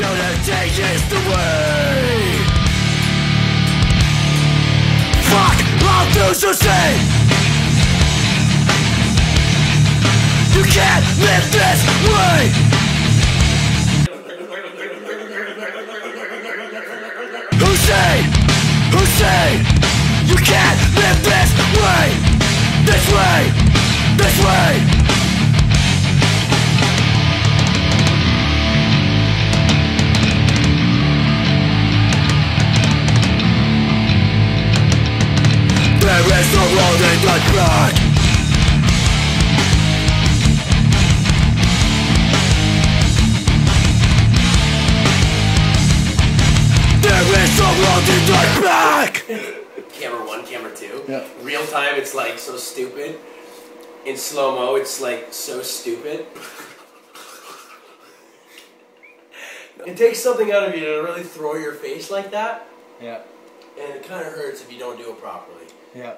Change is the way. Fuck all those who say you can't live this way. Who say? Who say you can't live this There is no road in the track There is no road in the back camera one, camera two. Yeah. Real time, it's like so stupid. In slow mo, it's like so stupid. it takes something out of you to really throw your face like that, Yeah. And it kind of hurts if you don't do it properly. Yeah.